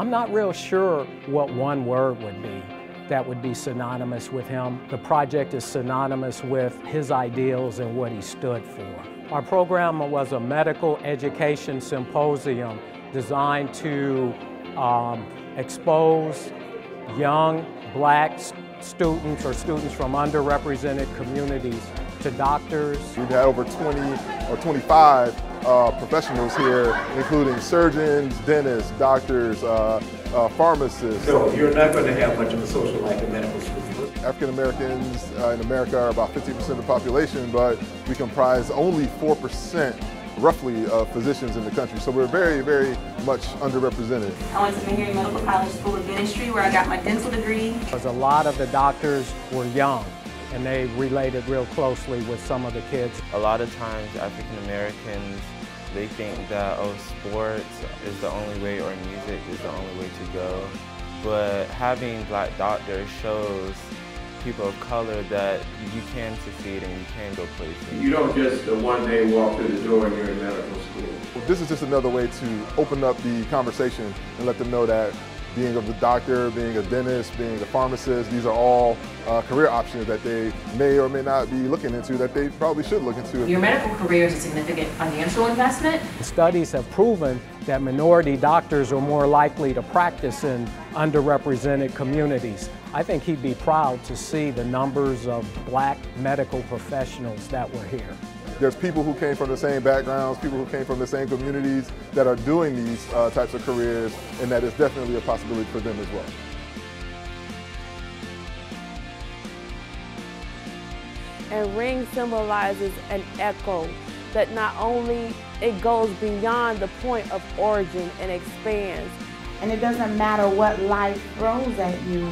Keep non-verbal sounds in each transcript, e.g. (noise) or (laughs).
I'm not real sure what one word would be that would be synonymous with him. The project is synonymous with his ideals and what he stood for. Our program was a medical education symposium designed to um, expose young black students or students from underrepresented communities to doctors. We've had over 20 or 25 uh, professionals here, including surgeons, dentists, doctors, uh, uh, pharmacists. So you're not going to have much of a social life in medical school. African Americans uh, in America are about 50% of the population, but we comprise only 4% roughly of physicians in the country. So we're very, very much underrepresented. I went to Meharry Medical College School of Dentistry where I got my dental degree. Because a lot of the doctors were young and they related real closely with some of the kids. A lot of times African Americans, they think that, oh, sports is the only way or music is the only way to go. But having black doctors shows people of color that you can succeed and you can go places. You don't just uh, one day walk through the door and you're in medical school. This is just another way to open up the conversation and let them know that being a doctor, being a dentist, being a pharmacist, these are all uh, career options that they may or may not be looking into that they probably should look into. Your medical career is a significant financial investment. Studies have proven that minority doctors are more likely to practice in underrepresented communities. I think he'd be proud to see the numbers of black medical professionals that were here. There's people who came from the same backgrounds, people who came from the same communities that are doing these uh, types of careers, and that is definitely a possibility for them as well. And ring symbolizes an echo that not only it goes beyond the point of origin and expands. And it doesn't matter what life throws at you,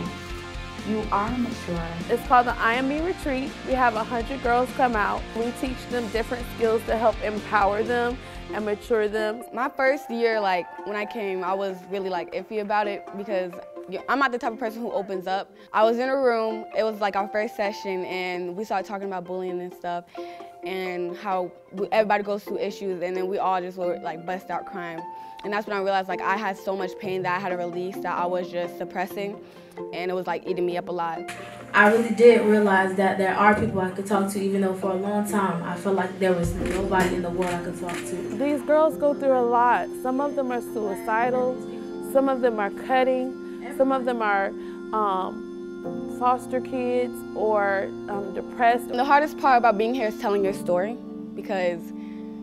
you are mature. It's called the I Am Me Retreat. We have 100 girls come out. We teach them different skills to help empower them and mature them. My first year, like when I came, I was really like iffy about it because I'm not the type of person who opens up. I was in a room, it was like our first session and we started talking about bullying and stuff and how everybody goes through issues and then we all just were like bust out crying. And that's when I realized like I had so much pain that I had to release that I was just suppressing and it was like eating me up alive. I really did realize that there are people I could talk to even though for a long time I felt like there was nobody in the world I could talk to. These girls go through a lot. Some of them are suicidal, some of them are cutting, some of them are um, foster kids or um, depressed. The hardest part about being here is telling your story because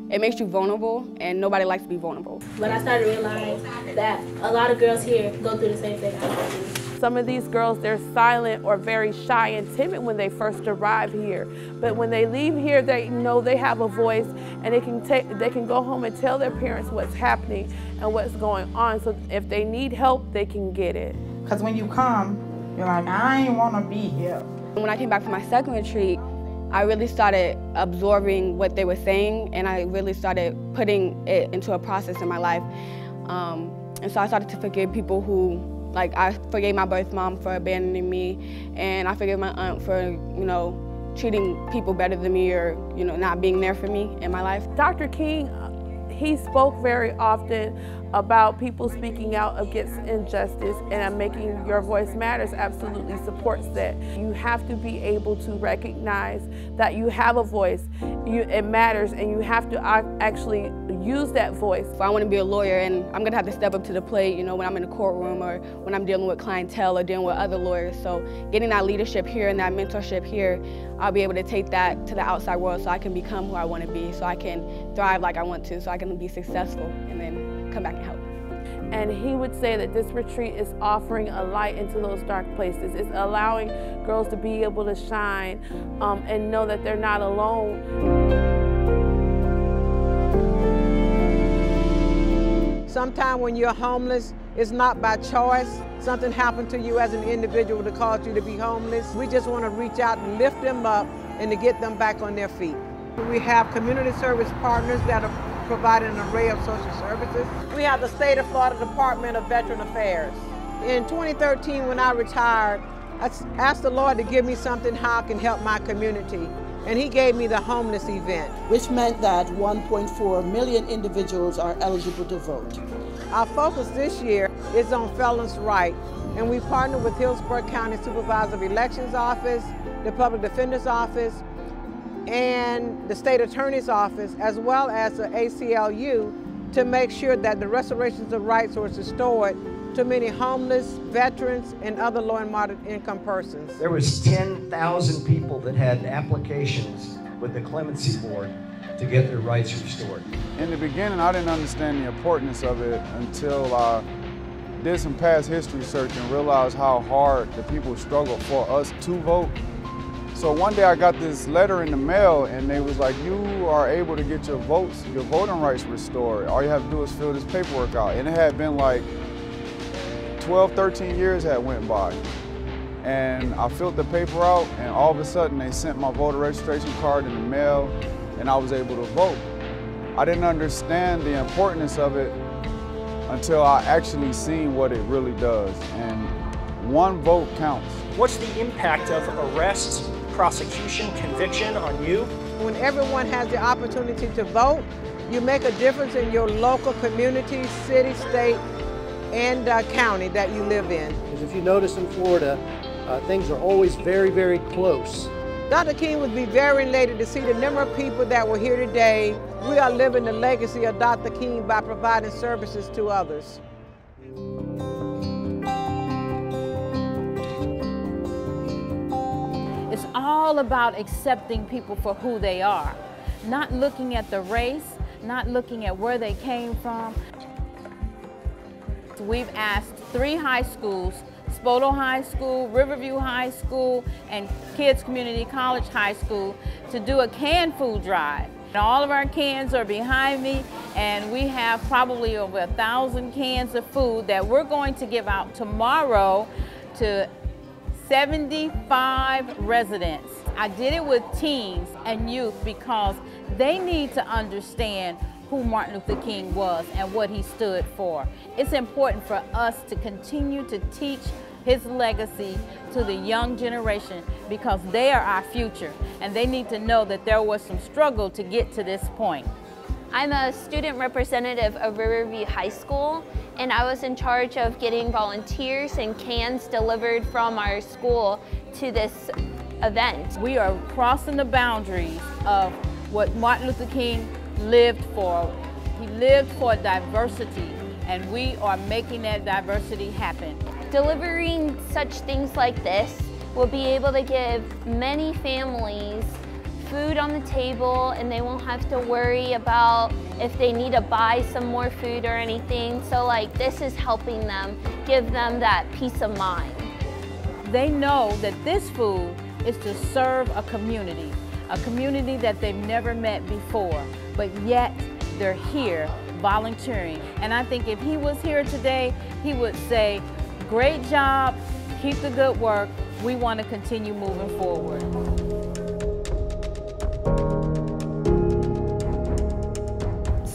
it makes you vulnerable, and nobody likes to be vulnerable. But I started to realize that a lot of girls here go through the same thing I do. Some of these girls, they're silent or very shy and timid when they first arrive here. But when they leave here, they know they have a voice and they can, take, they can go home and tell their parents what's happening and what's going on. So if they need help, they can get it. Because when you come, you're like, I ain't want to be here. When I came back from my second retreat, I really started absorbing what they were saying and I really started putting it into a process in my life. Um, and so I started to forgive people who, like I forgave my birth mom for abandoning me and I forgave my aunt for, you know, treating people better than me or, you know, not being there for me in my life. Dr. King, he spoke very often about people speaking out against injustice and making your voice matters absolutely supports that. You have to be able to recognize that you have a voice, you, it matters, and you have to actually use that voice. If I want to be a lawyer and I'm going to have to step up to the plate, you know, when I'm in a courtroom or when I'm dealing with clientele or dealing with other lawyers. So getting that leadership here and that mentorship here, I'll be able to take that to the outside world so I can become who I want to be, so I can thrive like I want to, so I can be successful and then come back and help. And he would say that this retreat is offering a light into those dark places. It's allowing girls to be able to shine um, and know that they're not alone. Sometimes when you're homeless, it's not by choice. Something happened to you as an individual to cause you to be homeless. We just want to reach out and lift them up and to get them back on their feet. We have community service partners that are providing an array of social services. We have the State of Florida Department of Veteran Affairs. In 2013, when I retired, I asked the Lord to give me something how I can help my community. and he gave me the homeless event. Which meant that 1.4 million individuals are eligible to vote. Our focus this year is on felons' rights, and we partner with Hillsborough County Supervisor of Elections Office, the Public Defender's Office, and the State Attorney's Office, as well as the ACLU, to make sure that the restorations of rights are restored to many homeless, veterans, and other low and moderate income persons. There was 10,000 people that had applications with the Clemency Board to get their rights restored. In the beginning, I didn't understand the importance of it until I did some past history search and realized how hard the people struggle for us to vote. So one day I got this letter in the mail and they was like, you are able to get your votes, your voting rights restored. All you have to do is fill this paperwork out. And it had been like 12, 13 years had went by. And I filled the paper out and all of a sudden they sent my voter registration card in the mail and I was able to vote. I didn't understand the importance of it until I actually seen what it really does. And one vote counts. What's the impact of arrests, prosecution, conviction on you? When everyone has the opportunity to vote, you make a difference in your local community, city, state, and uh, county that you live in. Because if you notice in Florida, uh, things are always very, very close. Dr. King would be very elated to see the number of people that were here today. We are living the legacy of Dr. King by providing services to others. All about accepting people for who they are, not looking at the race, not looking at where they came from, We've asked three high schools, Spoto High School, Riverview High School, and Kids Community College High School to do a canned food drive. And All of our cans are behind me, and we have probably over a thousand cans of food that we're going to give out tomorrow to 75 residents. I did it with teens and youth because they need to understand who Martin Luther King was and what he stood for. It's important for us to continue to teach his legacy to the young generation because they are our future and they need to know that there was some struggle to get to this point. I'm a student representative of Riverview High School and I was in charge of getting volunteers and cans delivered from our school to this event. We are crossing the boundaries of what Martin Luther King lived for. He lived for diversity, and we are making that diversity happen. Delivering such things like this will be able to give many families on the table and they won't have to worry about if they need to buy some more food or anything. So like this is helping them, give them that peace of mind. They know that this food is to serve a community, a community that they've never met before but yet they're here volunteering. And I think if he was here today, he would say, great job, keep the good work, we want to continue moving forward.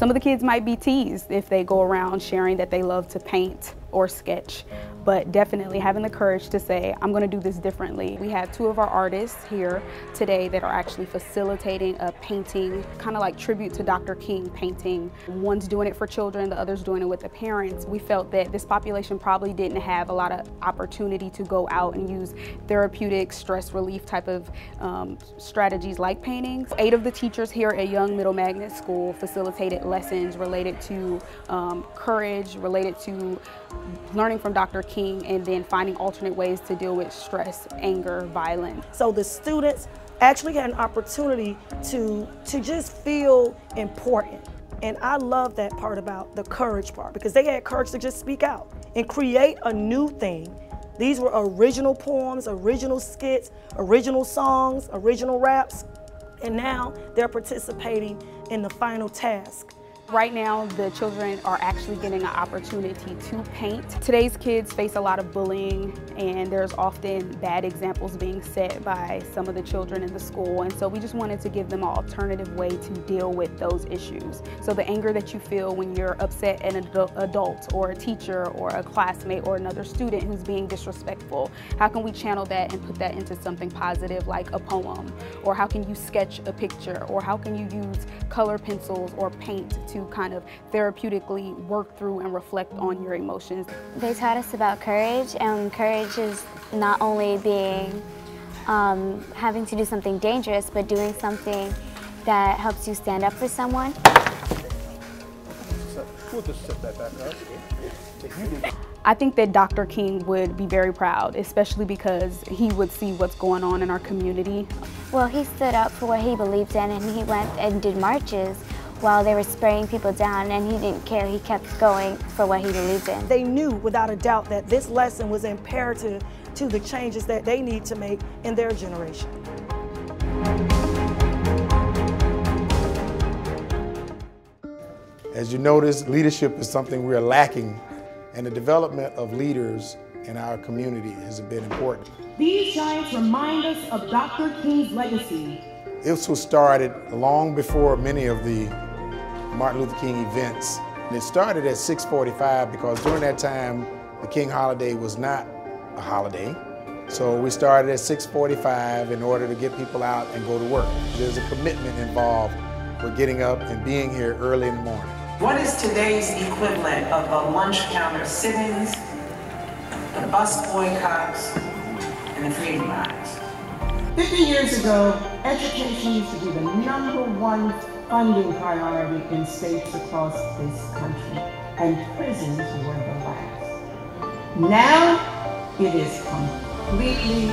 Some of the kids might be teased if they go around sharing that they love to paint or sketch but definitely having the courage to say, I'm gonna do this differently. We have two of our artists here today that are actually facilitating a painting, kind of like tribute to Dr. King painting. One's doing it for children, the other's doing it with the parents. We felt that this population probably didn't have a lot of opportunity to go out and use therapeutic stress relief type of um, strategies like paintings. Eight of the teachers here at Young Middle Magnet School facilitated lessons related to um, courage, related to learning from Dr. King and then finding alternate ways to deal with stress, anger, violence. So the students actually had an opportunity to, to just feel important. And I love that part about the courage part because they had courage to just speak out and create a new thing. These were original poems, original skits, original songs, original raps, and now they're participating in the final task Right now, the children are actually getting an opportunity to paint. Today's kids face a lot of bullying and there's often bad examples being set by some of the children in the school. And so we just wanted to give them an alternative way to deal with those issues. So the anger that you feel when you're upset at an adult or a teacher or a classmate or another student who's being disrespectful, how can we channel that and put that into something positive like a poem? Or how can you sketch a picture? Or how can you use color pencils or paint to kind of therapeutically work through and reflect on your emotions. They taught us about courage, and courage is not only being um, having to do something dangerous, but doing something that helps you stand up for someone. We'll just set that back up. I think that Dr. King would be very proud, especially because he would see what's going on in our community. Well, he stood up for what he believed in and he went and did marches while they were spraying people down and he didn't care. He kept going for what he believed in. They knew without a doubt that this lesson was imperative to the changes that they need to make in their generation. As you notice, leadership is something we're lacking and the development of leaders in our community has been important. These giants remind us of Dr. King's legacy. This was started long before many of the Martin Luther King events. And it started at 645 because during that time, the King holiday was not a holiday. So we started at 645 in order to get people out and go to work. There's a commitment involved with getting up and being here early in the morning. What is today's equivalent of the lunch counter sit-ins, the bus boycotts, and the freedom rides? 50 years ago, education used to be the number one funding priority in states across this country, and prisons were the last. Now, it is completely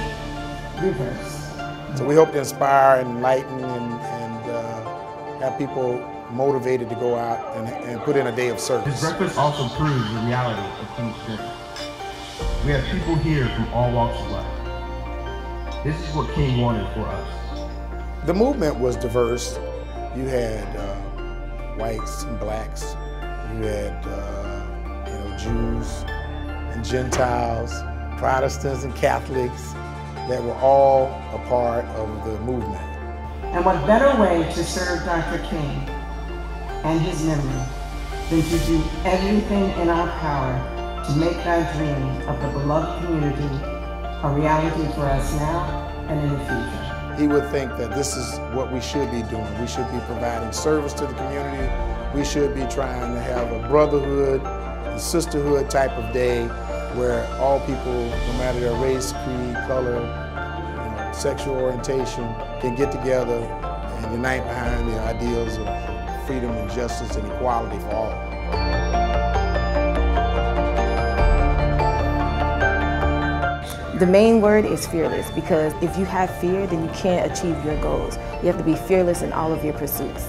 reversed. So we hope to inspire, enlighten, and, and uh, have people motivated to go out and, and put in a day of service. This breakfast also proves the reality of King's Journey. We have people here from all walks of life. This is what King wanted for us. The movement was diverse. You had uh, whites and blacks. You had uh, you know Jews and Gentiles, Protestants and Catholics that were all a part of the movement. And what better way to serve Dr. King and his memory than to do everything in our power to make that dream of the beloved community a reality for us now and in the future he would think that this is what we should be doing. We should be providing service to the community. We should be trying to have a brotherhood and sisterhood type of day where all people, no matter their race, creed, color, you know, sexual orientation, can get together and unite behind the ideals of freedom and justice and equality for all. The main word is fearless because if you have fear, then you can't achieve your goals. You have to be fearless in all of your pursuits.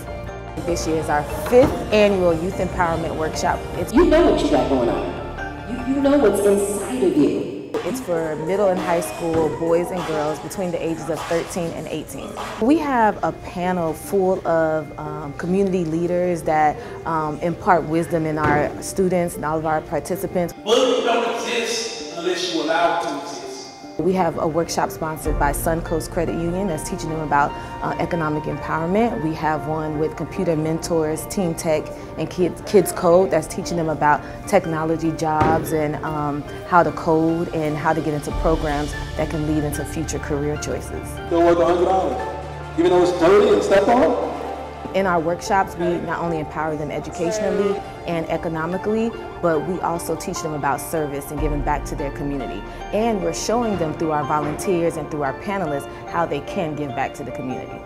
This year is our fifth annual Youth Empowerment Workshop. It's you know what you got going on. You, you know what's inside of you. It's for middle and high school boys and girls between the ages of 13 and 18. We have a panel full of um, community leaders that um, impart wisdom in our students and all of our participants. Bullying don't exist unless you allow it to exist. We have a workshop sponsored by Suncoast Credit Union that's teaching them about uh, economic empowerment. We have one with Computer Mentors, Team Tech, and Kids, Kids Code that's teaching them about technology jobs and um, how to code and how to get into programs that can lead into future career choices. Don't work $100, even though it's dirty and stepped on? In our workshops, we not only empower them educationally and economically, but we also teach them about service and giving back to their community. And we're showing them through our volunteers and through our panelists how they can give back to the community.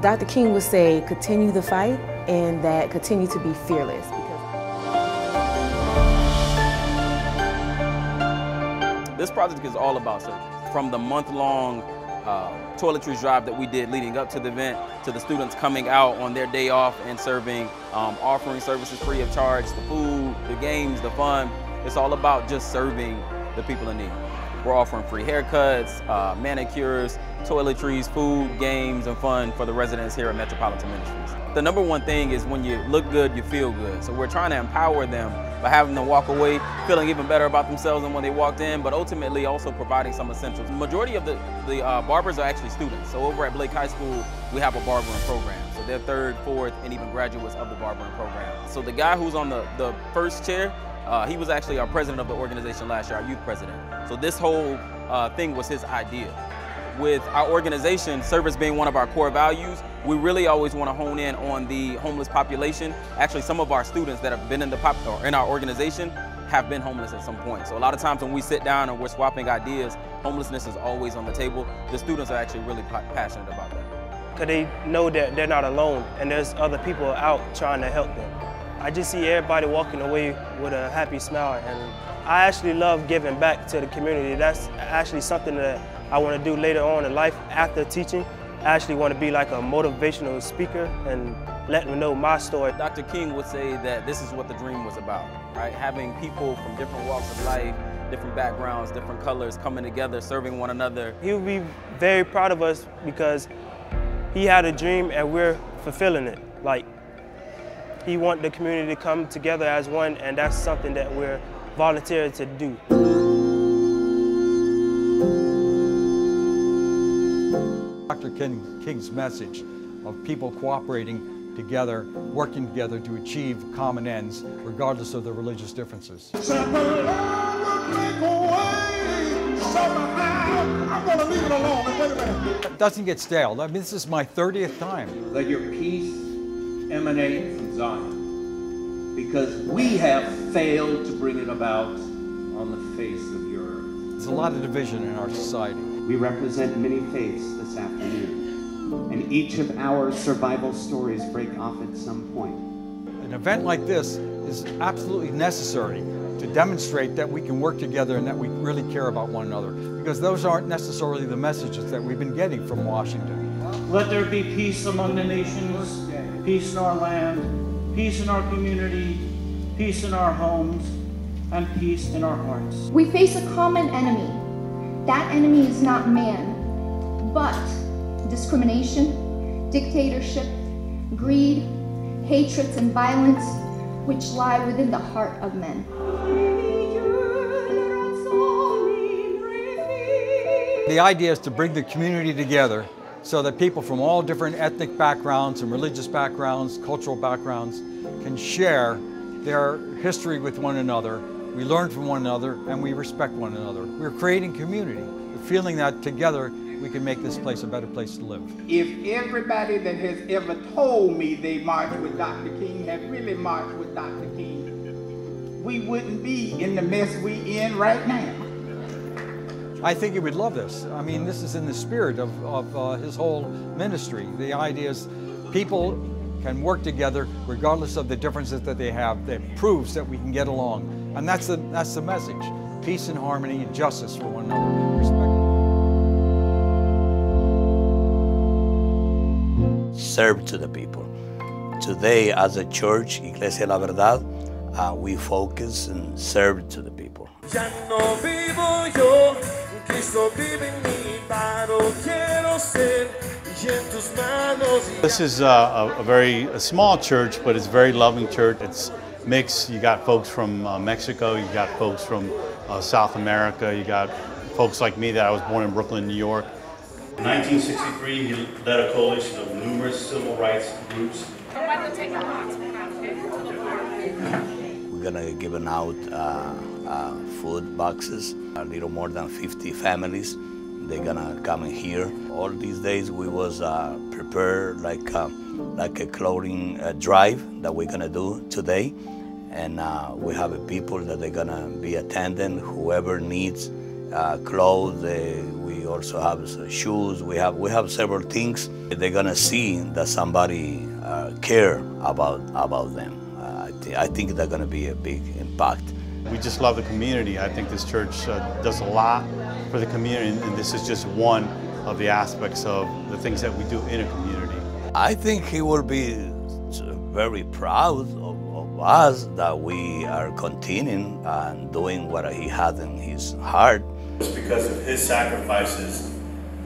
Dr. King would say, continue the fight and that continue to be fearless. This project is all about service. From the month-long uh, toiletries drive that we did leading up to the event, to the students coming out on their day off and serving, um, offering services free of charge, the food, the games, the fun. It's all about just serving the people in need. We're offering free haircuts, uh, manicures, toiletries, food, games, and fun for the residents here at Metropolitan Ministries. The number one thing is when you look good, you feel good. So we're trying to empower them by having them walk away feeling even better about themselves than when they walked in, but ultimately also providing some essentials. The majority of the, the uh, barbers are actually students. So over at Blake High School, we have a barbering program. So they're third, fourth, and even graduates of the barbering program. So the guy who's on the, the first chair, uh, he was actually our president of the organization last year, our youth president. So this whole uh, thing was his idea with our organization, service being one of our core values, we really always want to hone in on the homeless population. Actually, some of our students that have been in the pop or in our organization have been homeless at some point. So a lot of times when we sit down and we're swapping ideas, homelessness is always on the table. The students are actually really passionate about that. Because they know that they're not alone and there's other people out trying to help them. I just see everybody walking away with a happy smile and I actually love giving back to the community. That's actually something that I want to do later on in life after teaching. I actually want to be like a motivational speaker and let them know my story. Dr. King would say that this is what the dream was about, right? Having people from different walks of life, different backgrounds, different colors coming together, serving one another. He would be very proud of us because he had a dream and we're fulfilling it. Like, he wanted the community to come together as one and that's something that we're volunteering to do. Dr. King, King's message of people cooperating together, working together to achieve common ends, regardless of their religious differences. It doesn't get stale. I mean, this is my 30th time. Let your peace emanate from Zion, because we have failed to bring it about on the face of your earth. There's a lot of division in our society. We represent many faiths this afternoon, and each of our survival stories break off at some point. An event like this is absolutely necessary to demonstrate that we can work together and that we really care about one another, because those aren't necessarily the messages that we've been getting from Washington. Let there be peace among the nations, peace in our land, peace in our community, peace in our homes, and peace in our hearts. We face a common enemy that enemy is not man, but discrimination, dictatorship, greed, hatreds, and violence which lie within the heart of men. The idea is to bring the community together so that people from all different ethnic backgrounds and religious backgrounds, cultural backgrounds, can share their history with one another we learn from one another and we respect one another. We're creating community, We're feeling that together we can make this place a better place to live. If everybody that has ever told me they marched with Dr. King had really marched with Dr. King, we wouldn't be in the mess we in right now. I think he would love this. I mean, this is in the spirit of, of uh, his whole ministry. The idea is people can work together regardless of the differences that they have. That proves that we can get along. And that's the, that's the message. Peace and harmony and justice for one another. Respect. Serve to the people. Today, as a church, Iglesia La Verdad, uh, we focus and serve to the people. This is uh, a, a, very a small church, but it's a very loving church. It's mix. You got folks from uh, Mexico, you got folks from uh, South America, you got folks like me that I was born in Brooklyn, New York. In 1963, he led a coalition of numerous civil rights groups. We're gonna give out uh, uh, food boxes, a little more than 50 families. They're gonna come in here. All these days we was uh, prepared like uh, like a clothing uh, drive that we're gonna do today. And uh, we have people that they're gonna be attending, whoever needs uh, clothes, we also have shoes, we have, we have several things. They're gonna see that somebody uh, care about, about them. Uh, I, th I think they're gonna be a big impact. We just love the community. I think this church uh, does a lot for the community, and this is just one of the aspects of the things that we do in a community. I think he will be very proud of, of us that we are continuing and doing what he had in his heart. It's because of his sacrifices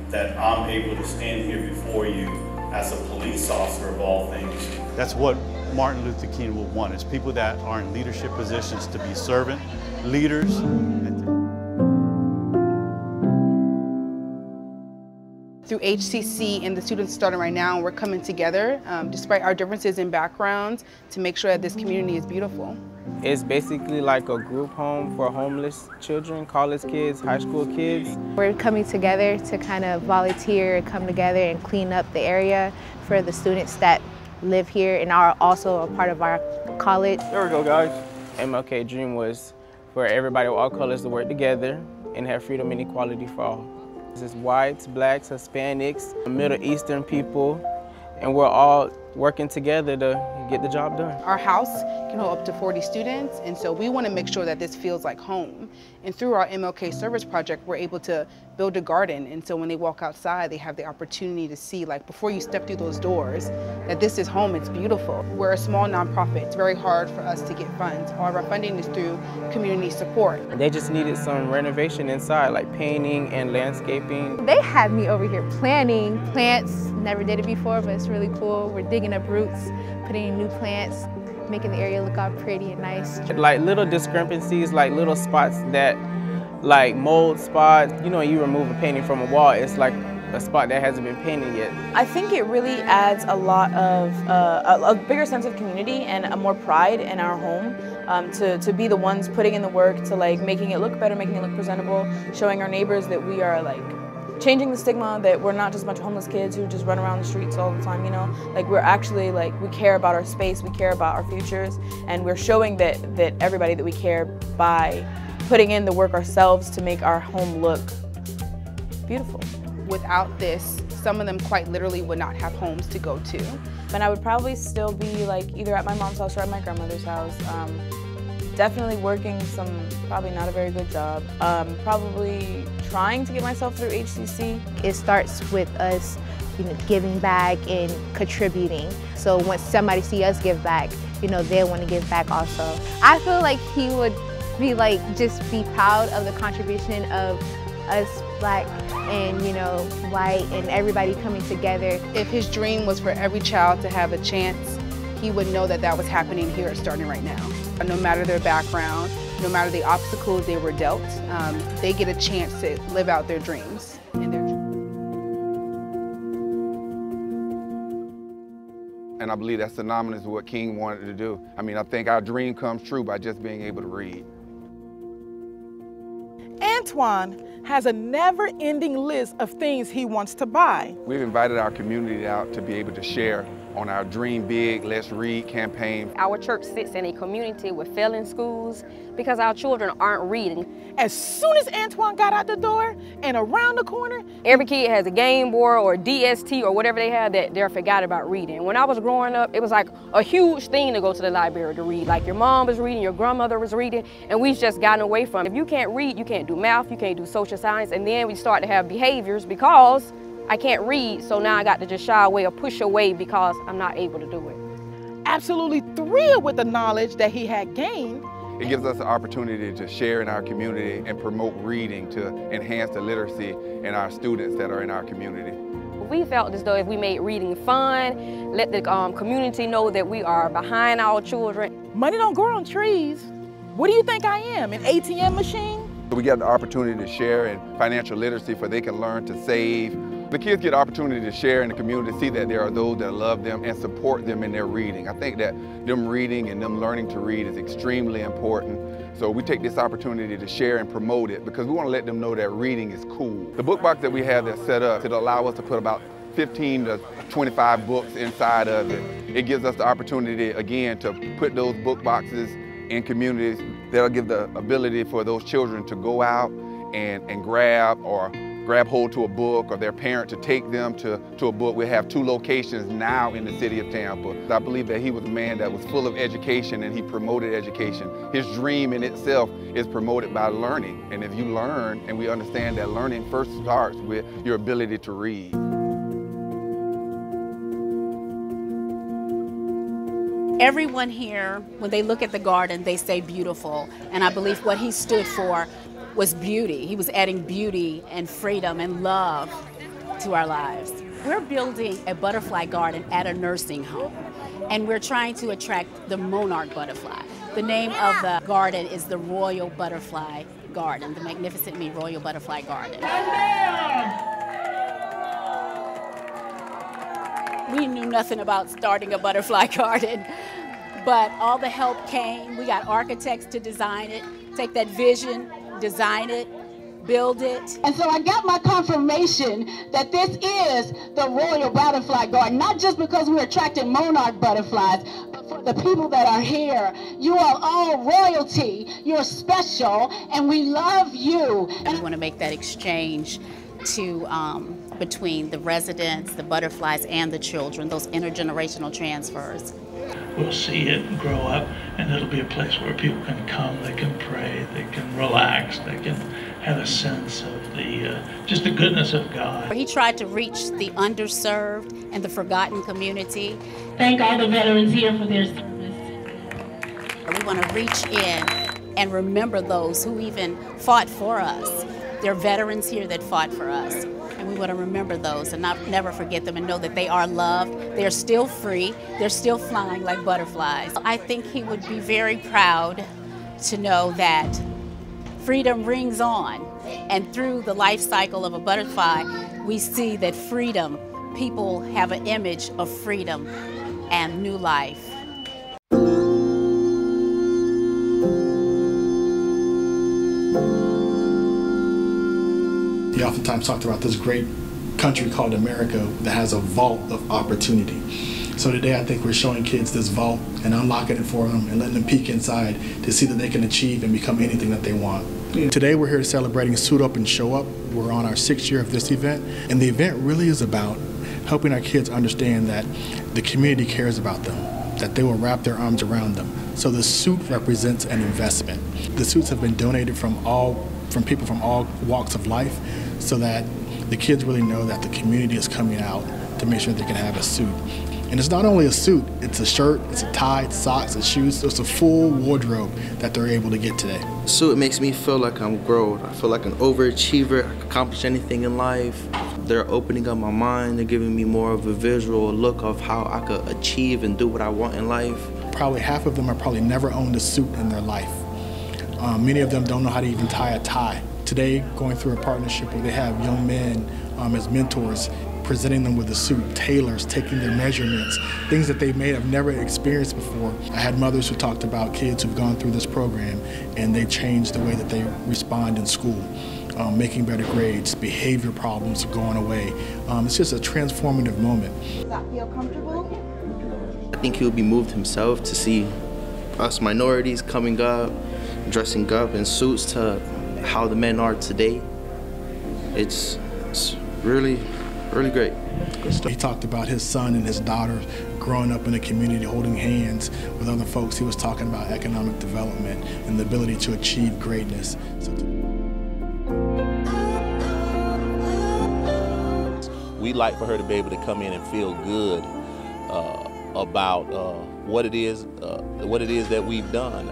that I'm able to stand here before you as a police officer of all things. That's what Martin Luther King would want, is people that are in leadership positions to be servant leaders. Through HCC and the students starting right now, we're coming together, um, despite our differences in backgrounds, to make sure that this community is beautiful. It's basically like a group home for homeless children, college kids, high school kids. We're coming together to kind of volunteer, come together and clean up the area for the students that live here and are also a part of our college. There we go, guys. MLK Dream was for everybody of all colors to work together and have freedom and equality for all. This is whites, blacks, Hispanics, Middle Eastern people, and we're all working together to get the job done. Our house can hold up to 40 students, and so we want to make sure that this feels like home. And through our MLK service project, we're able to build a garden, and so when they walk outside, they have the opportunity to see, like before you step through those doors, that this is home, it's beautiful. We're a small nonprofit, it's very hard for us to get funds. All of our funding is through community support. They just needed some renovation inside, like painting and landscaping. They had me over here planting plants, never did it before, but it's really cool. We're digging up roots, putting in new plants, making the area look all pretty and nice. Like little discrepancies, like little spots that, like mold spots. You know, you remove a painting from a wall, it's like a spot that hasn't been painted yet. I think it really adds a lot of, uh, a, a, bigger sense of community and a more pride in our home. Um, to, to be the ones putting in the work to like making it look better, making it look presentable, showing our neighbors that we are like changing the stigma that we're not just a bunch of homeless kids who just run around the streets all the time, you know? Like we're actually like we care about our space, we care about our futures, and we're showing that that everybody that we care by putting in the work ourselves to make our home look beautiful. Without this, some of them quite literally would not have homes to go to. And I would probably still be like either at my mom's house or at my grandmother's house. Um, definitely working some probably not a very good job. Um, probably trying to get myself through HCC. It starts with us you know, giving back and contributing. So once somebody see us give back, you know, they want to give back also. I feel like he would be like, just be proud of the contribution of us black and you know white and everybody coming together. If his dream was for every child to have a chance, he would know that that was happening here starting right now. No matter their background, no matter the obstacles they were dealt, um, they get a chance to live out their dreams. And, their and I believe that's synonymous with what King wanted to do. I mean, I think our dream comes true by just being able to read. Antoine has a never-ending list of things he wants to buy. We've invited our community out to be able to share on our Dream Big, Let's Read campaign. Our church sits in a community with failing schools because our children aren't reading. As soon as Antoine got out the door and around the corner, every kid has a Game Boy or DST or whatever they have that they're forgot about reading. When I was growing up, it was like a huge thing to go to the library to read. Like your mom was reading, your grandmother was reading, and we've just gotten away from it. If you can't read, you can't do math, you can't do social science, and then we start to have behaviors because I can't read, so now I got to just shy away or push away because I'm not able to do it. Absolutely thrilled with the knowledge that he had gained. It gives us an opportunity to share in our community and promote reading to enhance the literacy in our students that are in our community. We felt as though if we made reading fun, let the um, community know that we are behind our children. Money don't grow on trees. What do you think I am, an ATM machine? We get the opportunity to share in financial literacy for they can learn to save, the kids get opportunity to share in the community, see that there are those that love them and support them in their reading. I think that them reading and them learning to read is extremely important. So we take this opportunity to share and promote it because we want to let them know that reading is cool. The book box that we have that's set up, it'll allow us to put about 15 to 25 books inside of it. It gives us the opportunity, again, to put those book boxes in communities that'll give the ability for those children to go out and, and grab or grab hold to a book or their parent to take them to, to a book. We have two locations now in the city of Tampa. I believe that he was a man that was full of education and he promoted education. His dream in itself is promoted by learning. And if you learn, and we understand that learning first starts with your ability to read. Everyone here, when they look at the garden, they say beautiful. And I believe what he stood for was beauty. He was adding beauty and freedom and love to our lives. We're building a butterfly garden at a nursing home, and we're trying to attract the monarch butterfly. The name of the garden is the Royal Butterfly Garden, the Magnificent Me Royal Butterfly Garden. We knew nothing about starting a butterfly (laughs) garden, but all the help came. We got architects to design it, take that vision, design it, build it. And so I got my confirmation that this is the Royal Butterfly Garden, not just because we're attracting monarch butterflies, but for the people that are here. You are all royalty. You're special, and we love you. And we want to make that exchange to um, between the residents, the butterflies, and the children, those intergenerational transfers. We'll see it grow up, and it'll be a place where people can come, they can pray, they can relax, they can have a sense of the uh, just the goodness of God. He tried to reach the underserved and the forgotten community. Thank all the veterans here for their service. We want to reach in and remember those who even fought for us. There are veterans here that fought for us. And we want to remember those and not never forget them and know that they are loved. They're still free. They're still flying like butterflies. I think he would be very proud to know that freedom rings on. And through the life cycle of a butterfly, we see that freedom, people have an image of freedom and new life. Oftentimes talked about this great country called America that has a vault of opportunity. So today I think we're showing kids this vault and unlocking it for them and letting them peek inside to see that they can achieve and become anything that they want. Today we're here celebrating Suit Up and Show Up. We're on our sixth year of this event and the event really is about helping our kids understand that the community cares about them, that they will wrap their arms around them. So the suit represents an investment. The suits have been donated from all from people from all walks of life so that the kids really know that the community is coming out to make sure they can have a suit. And it's not only a suit, it's a shirt, it's a tie, it's socks, it's shoes. So it's a full wardrobe that they're able to get today. So it makes me feel like I'm grown. I feel like an overachiever. I can accomplish anything in life. They're opening up my mind. They're giving me more of a visual look of how I could achieve and do what I want in life. Probably half of them have probably never owned a suit in their life. Um, many of them don't know how to even tie a tie. Today, going through a partnership where they have young men um, as mentors, presenting them with a suit, tailors, taking their measurements, things that they may have never experienced before. I had mothers who talked about kids who've gone through this program and they changed the way that they respond in school. Um, making better grades, behavior problems are going away. Um, it's just a transformative moment. Does that feel comfortable? I think he would be moved himself to see us minorities coming up, dressing up in suits to how the men are today. It's, it's really, really great. He talked about his son and his daughter growing up in a community, holding hands with other folks. He was talking about economic development and the ability to achieve greatness. So we like for her to be able to come in and feel good uh, about uh, what it is, uh, what it is that we've done.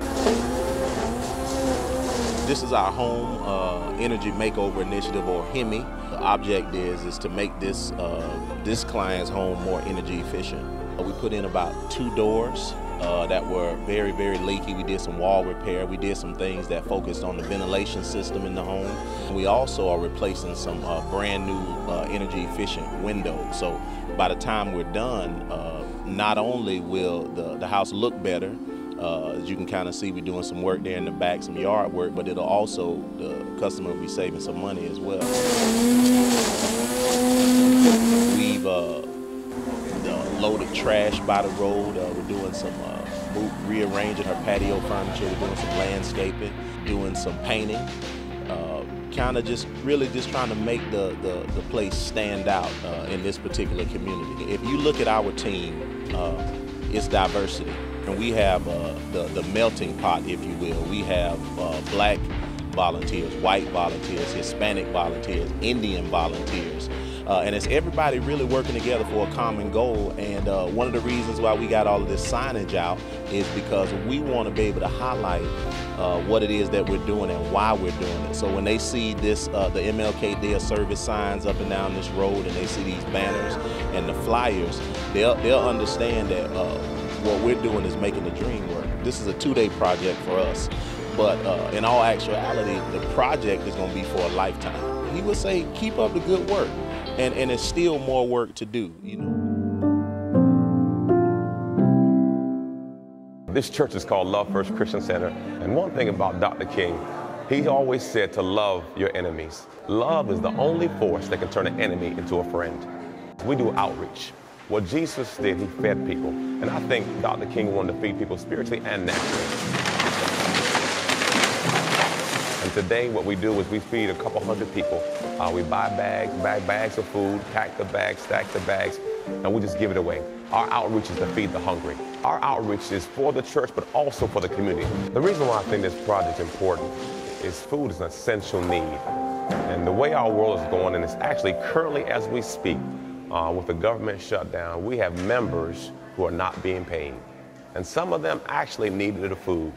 This is our home uh, energy makeover initiative, or HEMI. The object is is to make this uh, this client's home more energy efficient. We put in about two doors uh, that were very, very leaky. We did some wall repair. We did some things that focused on the ventilation system in the home. We also are replacing some uh, brand new uh, energy efficient windows. So by the time we're done, uh, not only will the, the house look better, uh, as you can kind of see, we're doing some work there in the back, some yard work, but it'll also, the customer will be saving some money as well. We've uh, loaded trash by the road. Uh, we're doing some uh, rearranging her patio furniture. We're doing some landscaping, doing some painting. Uh, kind of just really just trying to make the, the, the place stand out uh, in this particular community. If you look at our team, uh, it's diversity. And we have uh, the, the melting pot, if you will. We have black volunteers, white volunteers, Hispanic volunteers, Indian volunteers. Uh, and it's everybody really working together for a common goal. And uh, one of the reasons why we got all of this signage out is because we want to be able to highlight uh, what it is that we're doing and why we're doing it. So when they see this, uh, the MLK Day of Service signs up and down this road, and they see these banners and the flyers, they'll they'll understand that uh, what we're doing is making the dream work. This is a two-day project for us, but uh, in all actuality, the project is going to be for a lifetime. He would say, keep up the good work, and and there's still more work to do. You know. This church is called Love First Christian Center. And one thing about Dr. King, he always said to love your enemies. Love is the only force that can turn an enemy into a friend. We do outreach. What Jesus did, he fed people. And I think Dr. King wanted to feed people spiritually and naturally. And today, what we do is we feed a couple hundred people. Uh, we buy bags, bag bags of food, pack the bags, stack the bags, and we just give it away. Our outreach is to feed the hungry. Our outreach is for the church, but also for the community. The reason why I think this project is important is food is an essential need. And the way our world is going, and it's actually currently as we speak, uh, with the government shutdown, we have members who are not being paid. And some of them actually needed the food.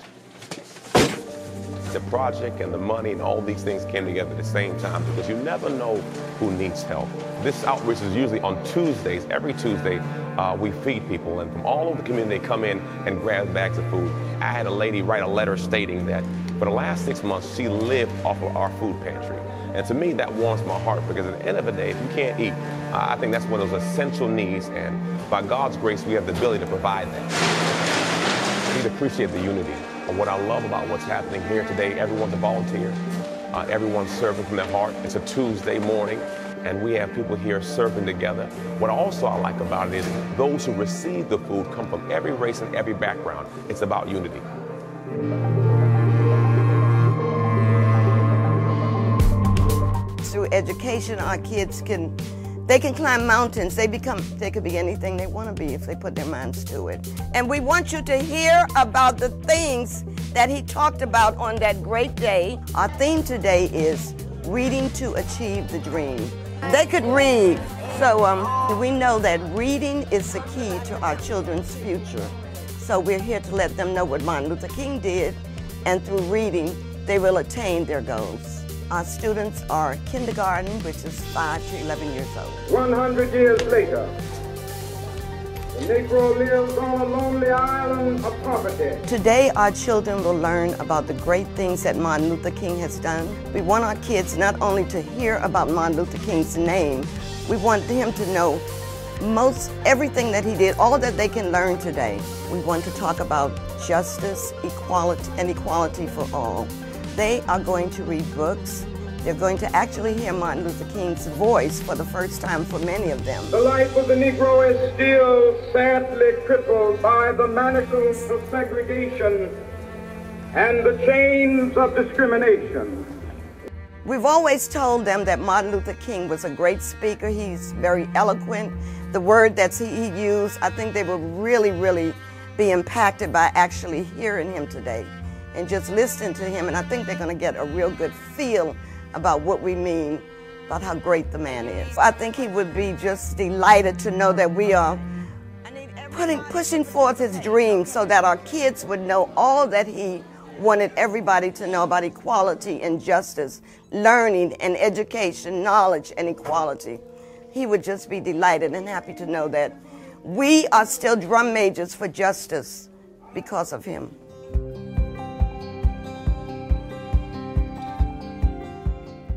The project and the money and all these things came together at the same time because you never know who needs help. This outreach is usually on Tuesdays. Every Tuesday, uh, we feed people, and from all over the community, they come in and grab bags of food. I had a lady write a letter stating that for the last six months, she lived off of our food pantry. And to me, that warms my heart because at the end of the day, if you can't eat, uh, I think that's one of those essential needs, and by God's grace, we have the ability to provide that. We appreciate the unity. And what I love about what's happening here today, everyone's a volunteer. Uh, everyone's serving from their heart. It's a Tuesday morning, and we have people here serving together. What also I like about it is those who receive the food come from every race and every background. It's about unity. Education, our kids can they can climb mountains. They become they could be anything they want to be if they put their minds to it. And we want you to hear about the things that he talked about on that great day. Our theme today is reading to achieve the dream. They could read. So um, we know that reading is the key to our children's future. So we're here to let them know what Martin Luther King did, and through reading, they will attain their goals. Our students are kindergarten, which is 5 to 11 years old. 100 years later, the Negro lives on a lonely island of poverty. Today, our children will learn about the great things that Martin Luther King has done. We want our kids not only to hear about Martin Luther King's name, we want him to know most everything that he did, all that they can learn today. We want to talk about justice, equality, and equality for all. They are going to read books. They're going to actually hear Martin Luther King's voice for the first time for many of them. The life of the Negro is still sadly crippled by the manacles of segregation and the chains of discrimination. We've always told them that Martin Luther King was a great speaker. He's very eloquent. The word that he used, I think they will really, really be impacted by actually hearing him today and just listen to him. And I think they're going to get a real good feel about what we mean about how great the man is. I think he would be just delighted to know that we are putting, pushing forth his dream so that our kids would know all that he wanted everybody to know about equality and justice, learning and education, knowledge and equality. He would just be delighted and happy to know that we are still drum majors for justice because of him.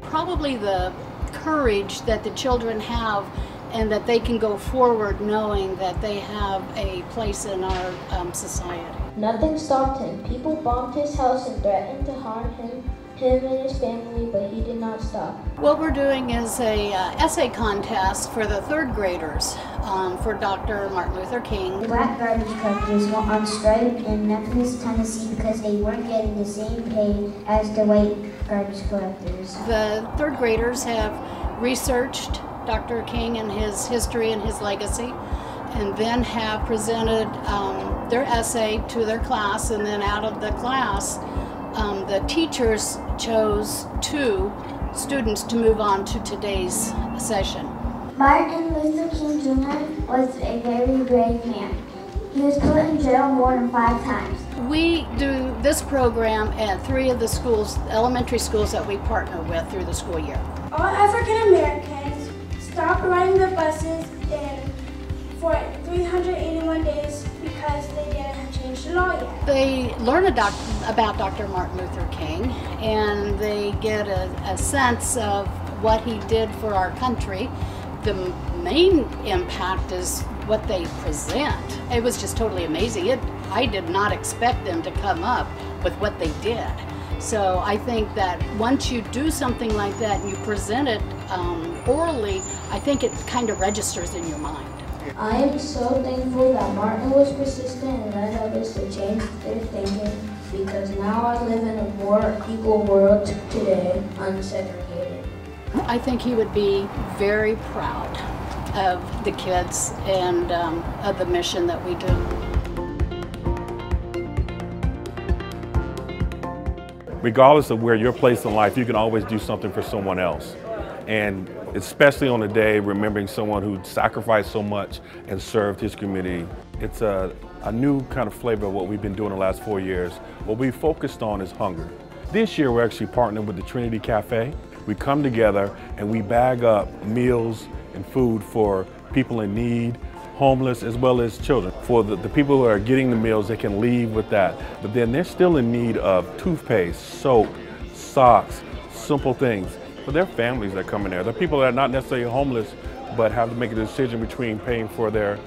Probably the courage that the children have and that they can go forward knowing that they have a place in our um, society. Nothing stopped him. People bombed his house and threatened to harm him, him and his family, but he did not stop. What we're doing is a uh, essay contest for the third graders um, for Dr. Martin Luther King. The Black garbage collectors went on strike in Memphis, Tennessee because they weren't getting the same pay as the white garbage collectors. The third graders have researched Dr. King and his history and his legacy, and then have presented um, their essay to their class, and then out of the class, um, the teachers chose two students to move on to today's session. Martin Luther King Jr. was a very brave man. He was put in jail more than five times. We do this program at three of the schools, elementary schools that we partner with through the school year. All African Americans stopped riding the buses in, for 381 days because they didn't change the law yet. They learn doc about Dr. Martin Luther King and they get a, a sense of what he did for our country. The main impact is what they present. It was just totally amazing. It, I did not expect them to come up with what they did. So I think that once you do something like that and you present it um, orally, I think it kind of registers in your mind. I am so thankful that Martin was persistent and led others to change their thinking because now I live in a more equal world today, unsegregated. I think he would be very proud of the kids and um, of the mission that we do. Regardless of where you're placed in life, you can always do something for someone else. And especially on a day remembering someone who sacrificed so much and served his community. It's a, a new kind of flavor of what we've been doing the last four years. What we focused on is hunger. This year we're actually partnering with the Trinity Cafe. We come together and we bag up meals and food for people in need, homeless, as well as children. For the, the people who are getting the meals, they can leave with that. But then they're still in need of toothpaste, soap, socks, simple things. For their families that come in there. They're people that are not necessarily homeless, but have to make a decision between paying for their,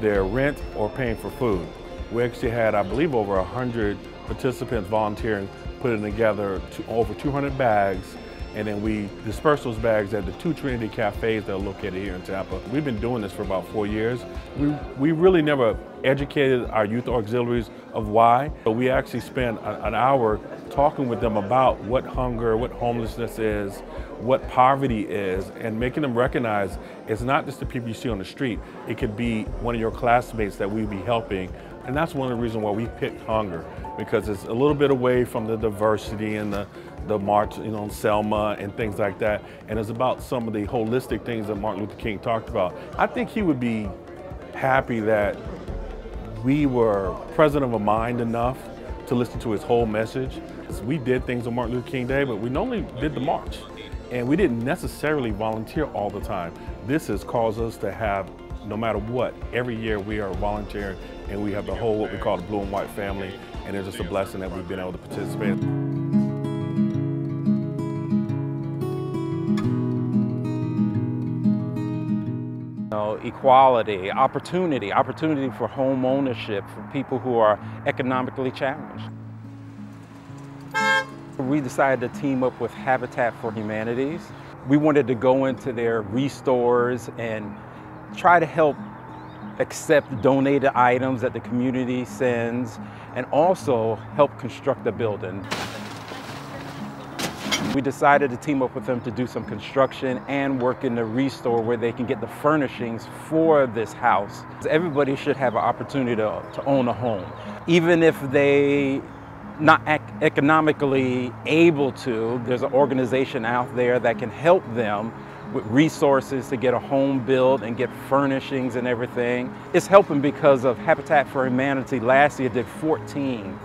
their rent or paying for food. We actually had, I believe, over 100 participants volunteering, putting together to, over 200 bags and then we disperse those bags at the two Trinity Cafes that are located here in Tampa. We've been doing this for about four years. We, we really never educated our youth auxiliaries of why, but we actually spent an hour talking with them about what hunger, what homelessness is, what poverty is, and making them recognize it's not just the people you see on the street. It could be one of your classmates that we'd be helping. And that's one of the reasons why we picked hunger, because it's a little bit away from the diversity and the the march, you know, Selma and things like that. And it's about some of the holistic things that Martin Luther King talked about. I think he would be happy that we were present of a mind enough to listen to his whole message. We did things on Martin Luther King Day, but we normally did the march. And we didn't necessarily volunteer all the time. This has caused us to have, no matter what, every year we are volunteering and we have the whole, what we call the blue and white family. And it's just a blessing that we've been able to participate. Equality, opportunity, opportunity for home ownership for people who are economically challenged. We decided to team up with Habitat for Humanities. We wanted to go into their restores and try to help accept donated items that the community sends and also help construct the building. We decided to team up with them to do some construction and work in the restore where they can get the furnishings for this house. Everybody should have an opportunity to, to own a home. Even if they not economically able to, there's an organization out there that can help them with resources to get a home built and get furnishings and everything. It's helping because of Habitat for Humanity last year did 14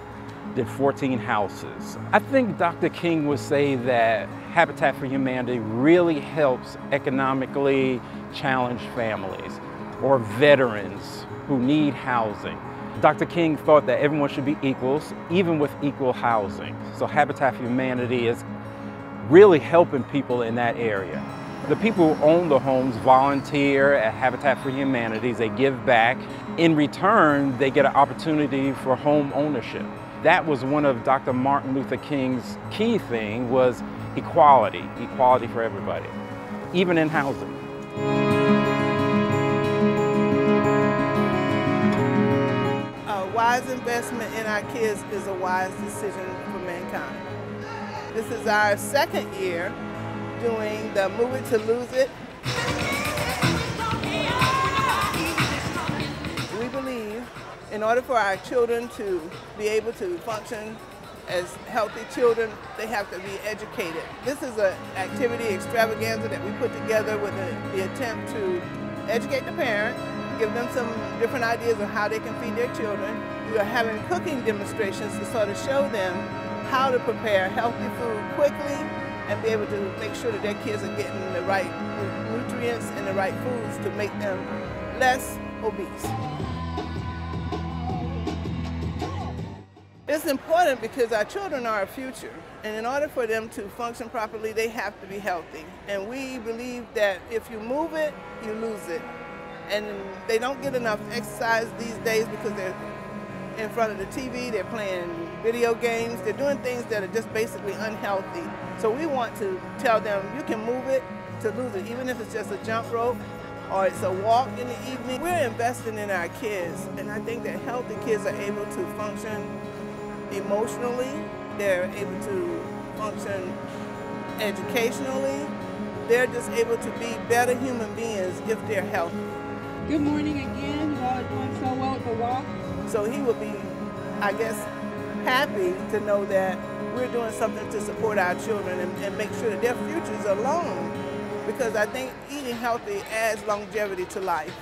did 14 houses. I think Dr. King would say that Habitat for Humanity really helps economically challenged families or veterans who need housing. Dr. King thought that everyone should be equals, even with equal housing. So Habitat for Humanity is really helping people in that area. The people who own the homes volunteer at Habitat for Humanities, they give back. In return, they get an opportunity for home ownership that was one of Dr. Martin Luther King's key thing was equality, equality for everybody, even in housing. A wise investment in our kids is a wise decision for mankind. This is our second year doing the Move It to Lose It in order for our children to be able to function as healthy children, they have to be educated. This is an activity extravaganza that we put together with the, the attempt to educate the parent, give them some different ideas of how they can feed their children. We are having cooking demonstrations to sort of show them how to prepare healthy food quickly and be able to make sure that their kids are getting the right nutrients and the right foods to make them less obese. It's important because our children are our future, and in order for them to function properly, they have to be healthy. And we believe that if you move it, you lose it. And they don't get enough exercise these days because they're in front of the TV, they're playing video games, they're doing things that are just basically unhealthy. So we want to tell them you can move it to lose it, even if it's just a jump rope or it's a walk in the evening. We're investing in our kids, and I think that healthy kids are able to function emotionally, they're able to function educationally, they're just able to be better human beings if they're healthy. Good morning again. You all are doing so well at the walk. So he will be, I guess, happy to know that we're doing something to support our children and, and make sure that their futures are long. Because I think eating healthy adds longevity to life.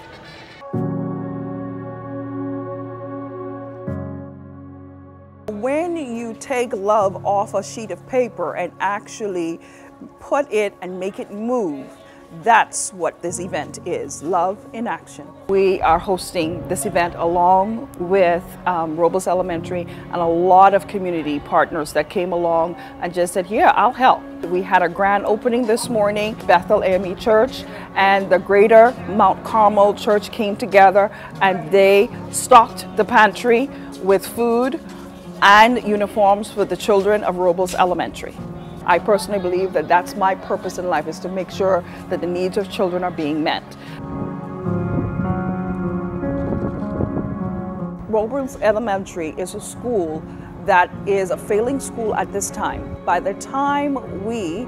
Take love off a sheet of paper and actually put it and make it move, that's what this event is, Love in Action. We are hosting this event along with um, Robles Elementary and a lot of community partners that came along and just said, yeah, I'll help. We had a grand opening this morning, Bethel AME Church and the Greater Mount Carmel Church came together and they stocked the pantry with food and uniforms for the children of Robles Elementary. I personally believe that that's my purpose in life is to make sure that the needs of children are being met. Robles Elementary is a school that is a failing school at this time. By the time we,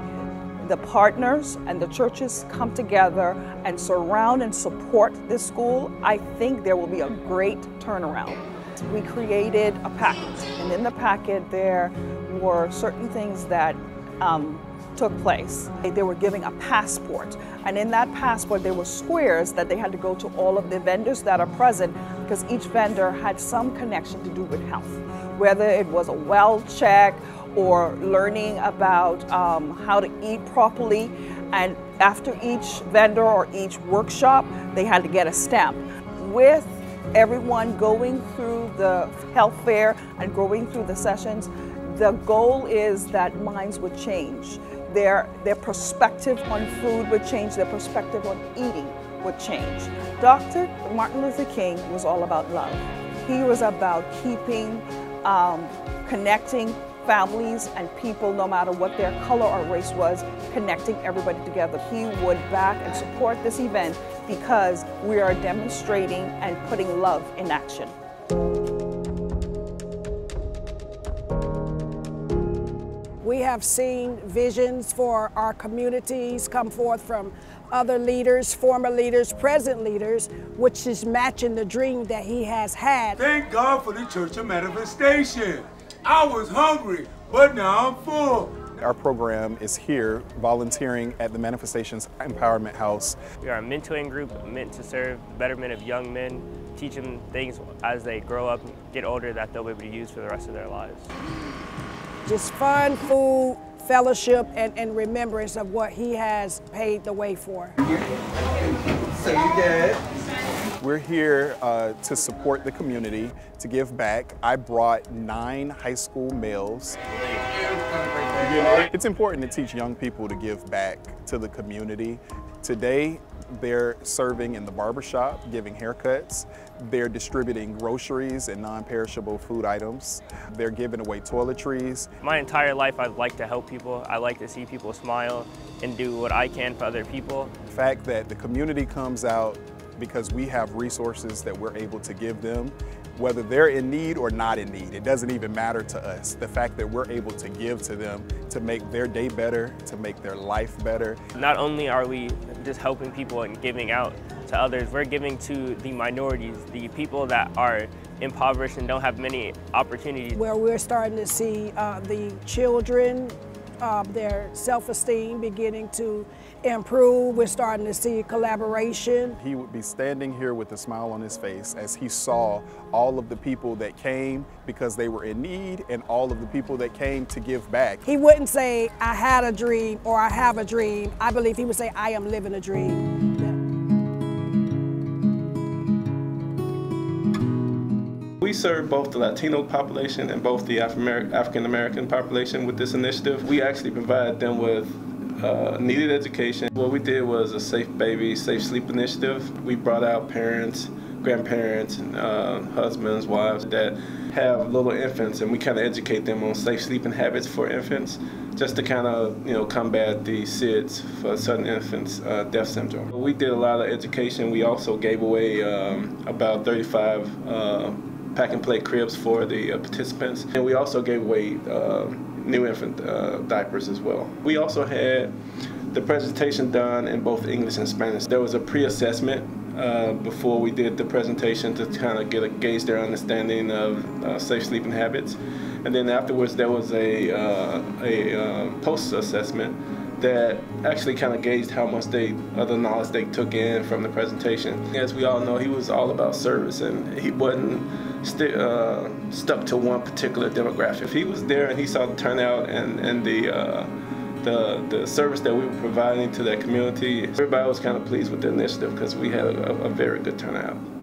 the partners and the churches come together and surround and support this school, I think there will be a great turnaround. We created a packet, and in the packet there were certain things that um, took place. They were giving a passport, and in that passport there were squares that they had to go to all of the vendors that are present because each vendor had some connection to do with health, whether it was a well check or learning about um, how to eat properly. And after each vendor or each workshop, they had to get a stamp. With everyone going through the health fair and going through the sessions, the goal is that minds would change. Their, their perspective on food would change, their perspective on eating would change. Dr. Martin Luther King was all about love. He was about keeping, um, connecting families and people, no matter what their color or race was, connecting everybody together. He would back and support this event because we are demonstrating and putting love in action. We have seen visions for our communities come forth from other leaders, former leaders, present leaders, which is matching the dream that he has had. Thank God for the Church of Manifestation. I was hungry, but now I'm full. Our program is here volunteering at the Manifestations Empowerment House. We are a mentoring group meant to serve the betterment of young men, teach them things as they grow up and get older that they'll be able to use for the rest of their lives. Just fun, food, fellowship, and, and remembrance of what he has paid the way for. Say dad. We're here uh, to support the community, to give back. I brought nine high school males. It's important to teach young people to give back to the community. Today, they're serving in the barbershop, giving haircuts. They're distributing groceries and non-perishable food items. They're giving away toiletries. My entire life, I'd like to help people. I like to see people smile and do what I can for other people. The fact that the community comes out because we have resources that we're able to give them whether they're in need or not in need. It doesn't even matter to us. The fact that we're able to give to them to make their day better, to make their life better. Not only are we just helping people and giving out, to others. We're giving to the minorities, the people that are impoverished and don't have many opportunities. Where we're starting to see uh, the children, uh, their self-esteem beginning to improve. We're starting to see collaboration. He would be standing here with a smile on his face as he saw all of the people that came because they were in need and all of the people that came to give back. He wouldn't say, I had a dream or I have a dream. I believe he would say, I am living a dream. Serve both the Latino population and both the African American population with this initiative. We actually provide them with uh, needed education. What we did was a Safe Baby, Safe Sleep initiative. We brought out parents, grandparents, and uh, husbands, wives that have little infants, and we kind of educate them on safe sleeping habits for infants, just to kind of you know combat the SIDS for sudden infants uh, death syndrome. We did a lot of education. We also gave away um, about 35 uh, pack and play cribs for the uh, participants. And we also gave away uh, new infant uh, diapers as well. We also had the presentation done in both English and Spanish. There was a pre-assessment uh, before we did the presentation to kind of get a gauge their understanding of uh, safe sleeping habits. And then afterwards there was a, uh, a post-assessment that actually kind of gauged how much they of the knowledge they took in from the presentation. As we all know, he was all about service, and he wasn't st uh, stuck to one particular demographic. If he was there and he saw the turnout and and the uh, the, the service that we were providing to that community, everybody was kind of pleased with the initiative because we had a, a very good turnout.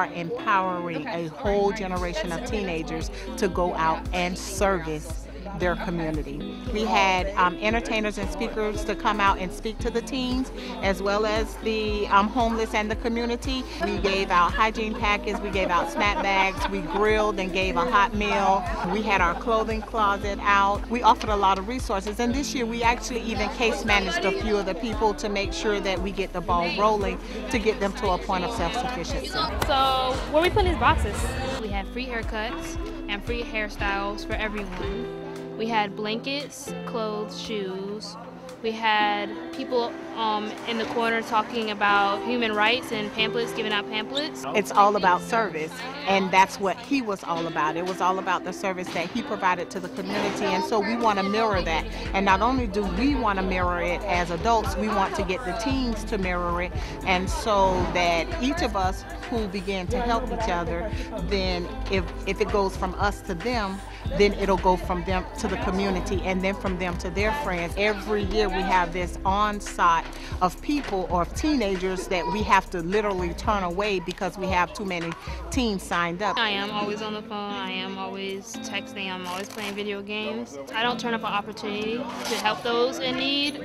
Are empowering a whole generation of teenagers to go out and service their community. We had um, entertainers and speakers to come out and speak to the teens as well as the um, homeless and the community. We gave out hygiene packets, we gave out snack bags, we grilled and gave a hot meal. We had our clothing closet out. We offered a lot of resources and this year we actually even case managed a few of the people to make sure that we get the ball rolling to get them to a point of self-sufficiency. So where we put these boxes? We have free haircuts and free hairstyles for everyone. We had blankets, clothes, shoes. We had people um, in the corner talking about human rights and pamphlets, giving out pamphlets. It's all about service, and that's what he was all about. It was all about the service that he provided to the community, and so we want to mirror that. And not only do we want to mirror it as adults, we want to get the teens to mirror it, and so that each of us who begin to help each other, then if, if it goes from us to them, then it'll go from them to the community and then from them to their friends. Every year we have this onslaught of people or of teenagers that we have to literally turn away because we have too many teens signed up. I am always on the phone, I am always texting, I'm always playing video games. I don't turn up an opportunity to help those in need.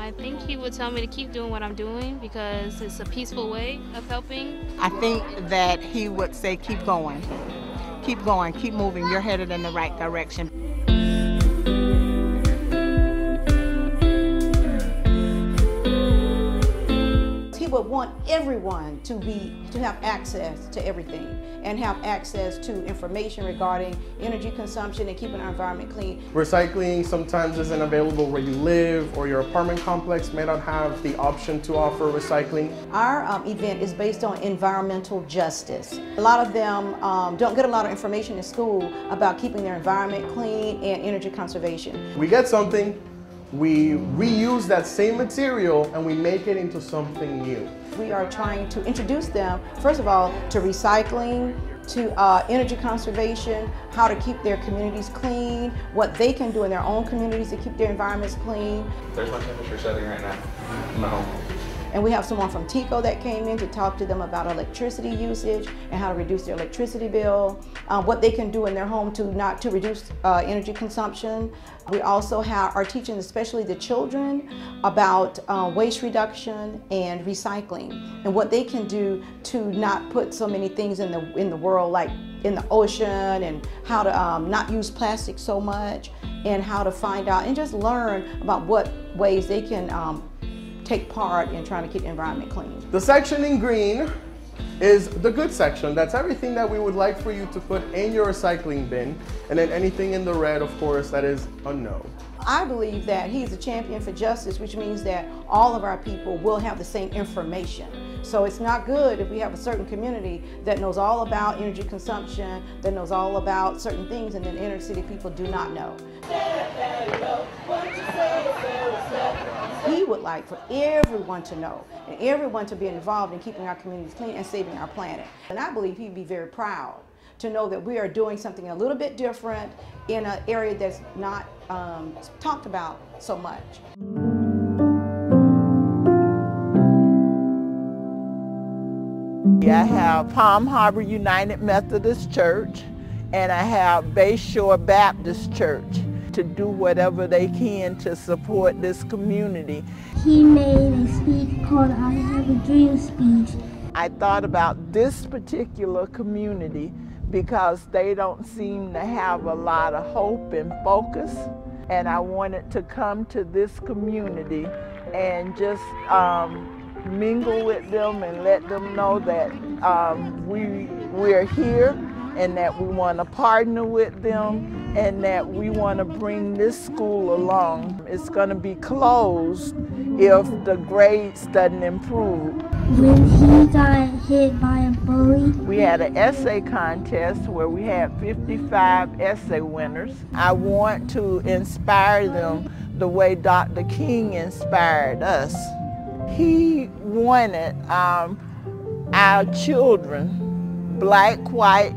I think he would tell me to keep doing what I'm doing because it's a peaceful way of helping. I think that he would say keep going. Keep going, keep moving. You're headed in the right direction. Would want everyone to be to have access to everything and have access to information regarding energy consumption and keeping our environment clean. Recycling sometimes isn't available where you live or your apartment complex may not have the option to offer recycling. Our um, event is based on environmental justice. A lot of them um, don't get a lot of information in school about keeping their environment clean and energy conservation. We get something, we reuse that same material and we make it into something new. We are trying to introduce them, first of all, to recycling, to uh, energy conservation, how to keep their communities clean, what they can do in their own communities to keep their environments clean. There's my temperature setting right now in my home. And we have someone from TECO that came in to talk to them about electricity usage and how to reduce their electricity bill, uh, what they can do in their home to not to reduce uh, energy consumption. We also have, are teaching especially the children about uh, waste reduction and recycling and what they can do to not put so many things in the, in the world like in the ocean and how to um, not use plastic so much and how to find out and just learn about what ways they can um, take part in trying to keep the environment clean. The section in green is the good section. That's everything that we would like for you to put in your recycling bin. And then anything in the red, of course, that is a no. I believe that he's a champion for justice, which means that all of our people will have the same information. So it's not good if we have a certain community that knows all about energy consumption, that knows all about certain things, and then inner city people do not know. He would like for everyone to know and everyone to be involved in keeping our communities clean and saving our planet. And I believe he'd be very proud to know that we are doing something a little bit different in an area that's not um, talked about so much. I have Palm Harbor United Methodist Church and I have Bayshore Baptist Church to do whatever they can to support this community. He made a speech called I Have a Dream speech. I thought about this particular community because they don't seem to have a lot of hope and focus. And I wanted to come to this community and just um, mingle with them and let them know that um, we, we're here and that we want to partner with them and that we want to bring this school along. It's going to be closed if the grades doesn't improve. When he got hit by a bully. We had an essay contest where we had 55 essay winners. I want to inspire them the way Dr. King inspired us. He wanted um, our children, black, white,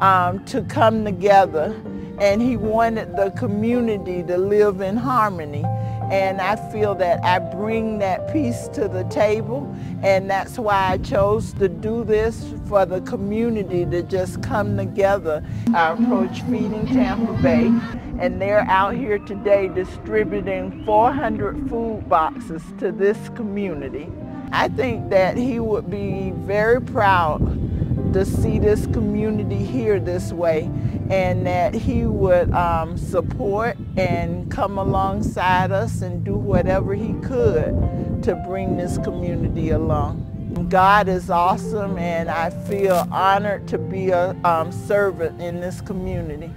um, to come together and he wanted the community to live in harmony. And I feel that I bring that piece to the table and that's why I chose to do this for the community to just come together. I approach Feeding Tampa Bay and they're out here today distributing 400 food boxes to this community. I think that he would be very proud to see this community here this way and that he would um, support and come alongside us and do whatever he could to bring this community along. God is awesome and I feel honored to be a um, servant in this community.